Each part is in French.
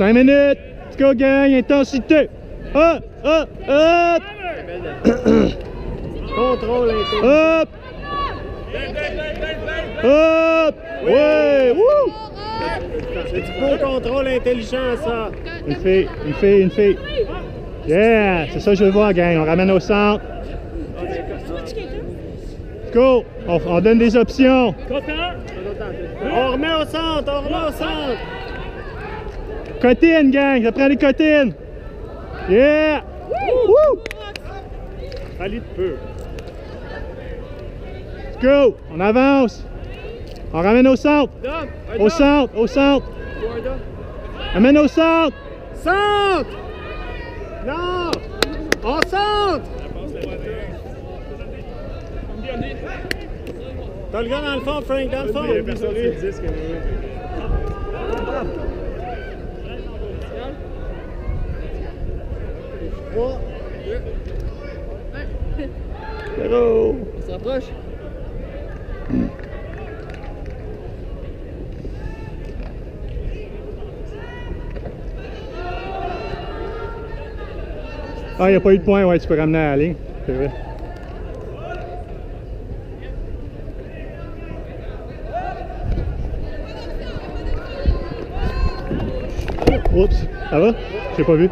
5 minutes. Let's go, gang. Intensité. Hop, hop, hop. Contrôle intelligent. Hop. Hop. Ouais. Wouh. C'est du beau contrôle intelligent, ça. Une fille, une fille, une fille. Yeah. C'est ça que je veux voir, gang. On ramène au centre. Go. On, on donne des options. On remet au centre, on remet au centre. Cotine, gang. Ça prend des cotines. Yeah. Woo. Allez de peu. Let's go. On avance. On ramène au centre. Au centre, au centre. Amène au centre. Centre! Non! On centre! T'as le gars dans le fond, Frank, dans le fond. Trois. Zéro. On se rapproche. Ah, il n'y a pas eu de point, ouais, tu peux ramener à la ligne. C'est vrai. Oups, ça va? J'ai pas vu.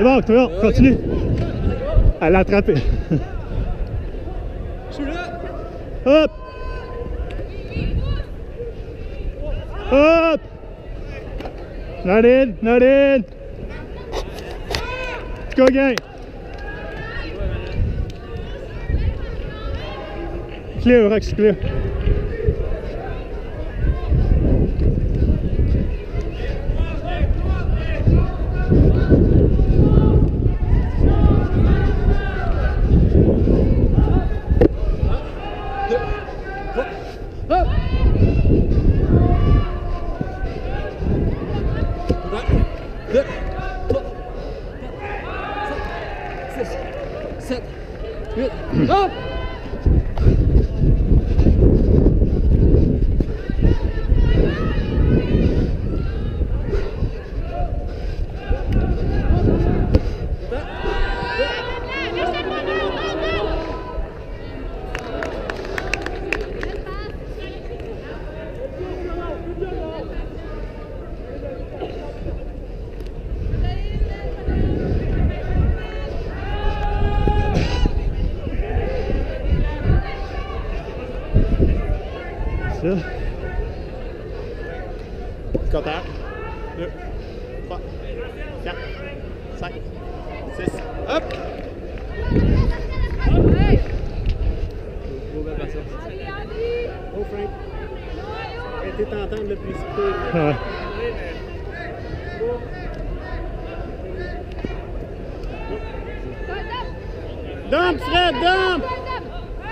C'est bon, bon, continue. Elle l'a attrapé. Je suis là. Hop! Hop! Not in, not in! Let's go, gang! Clear, Rex, clear. Up! Ça. Contact. 2, 3, 4, 5, 6. Hop! Oh, Frank. Arrêtez d'entendre le précipité. Ouais. Dump, Fred, dump!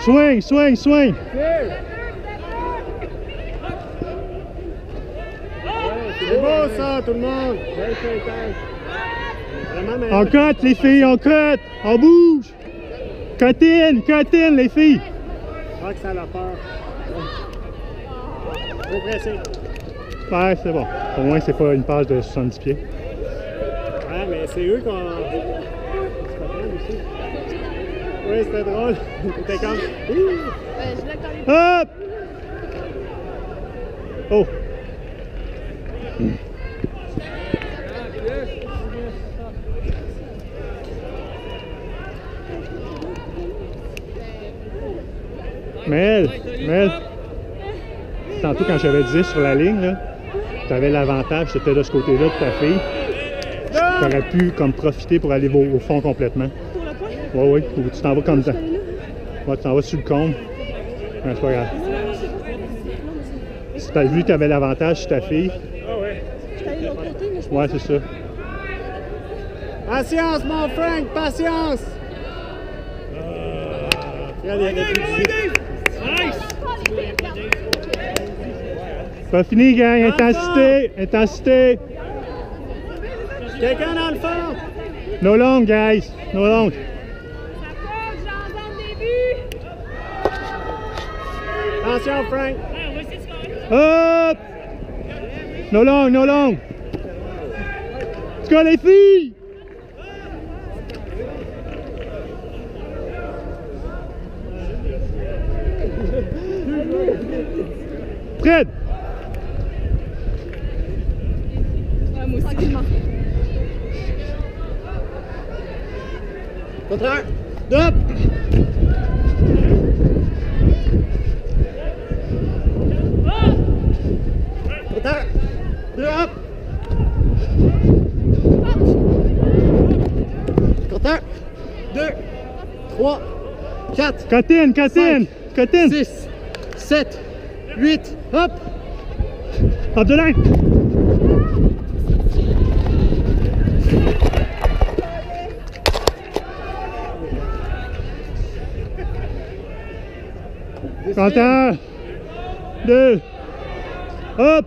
Swing, swing, swing! C'est beau ça, tout le monde! On cote, les filles, on cote! On bouge! Cotine, cotine, les filles! Je crois que ça a peur. Trop pressé. Ouais, c'est bon. Au moins, c'est pas une page de 70 pieds. Ouais, mais c'est eux qu'on. C'est pas grave aussi. Oui, c'était drôle. T'étais comme. Hop! Oh! Mel, Mel, tantôt quand j'avais 10 sur la ligne, tu avais l'avantage, c'était de ce côté-là de ta fille. Tu aurais pu comme profiter pour aller au, fond complètement. Tu t'en vas comme ça. Ouais, tu t'en vas sur le cône. Ouais, c'est pas grave. Si t'as vu que tu avais l'avantage sur ta fille. Ouais, c'est ça. Patience, mon Frank, patience! Regarde, il y plus de vie. Pas fini, gang. Intensité, intensité. Quelqu'un dans le fond! No long, guys. No long. Attention, Frank! Hop! No long, no long. Let's go les filles! Fred! Ah, Contraire. Contraire. 1, 2, 3, 4. Catine, Catine, 5, Catine. 6, 7, 8, hop. Abdoulaye. Quentin 2 Hop